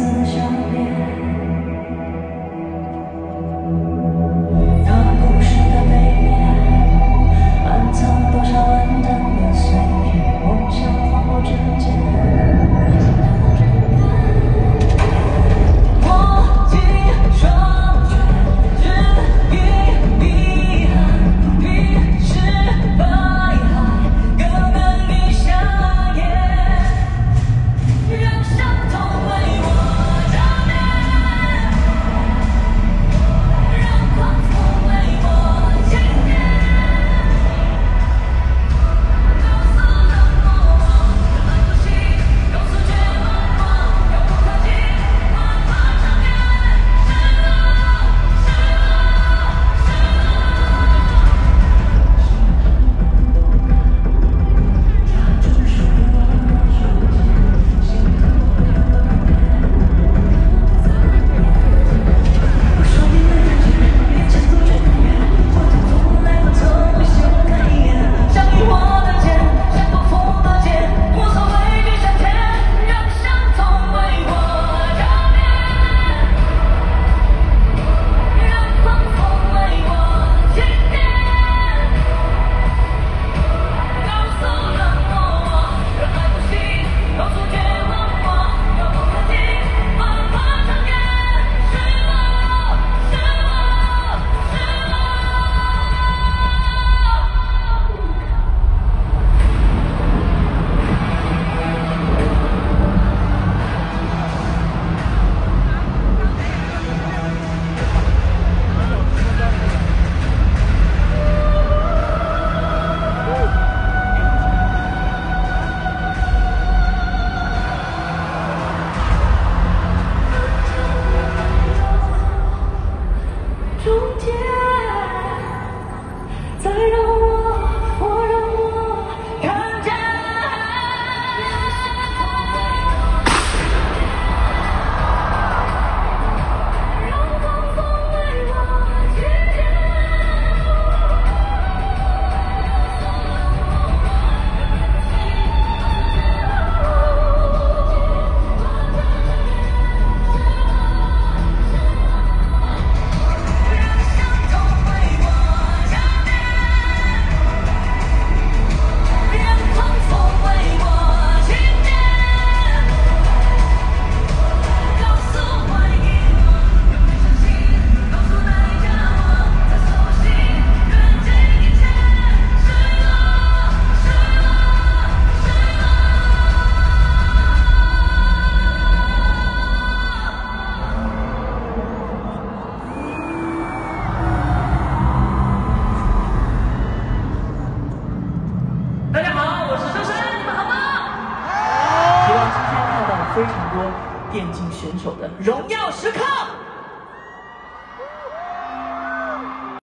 自相电竞选手的荣耀时刻。